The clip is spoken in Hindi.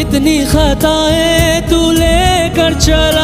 इतनी खताएँ तू लेकर चला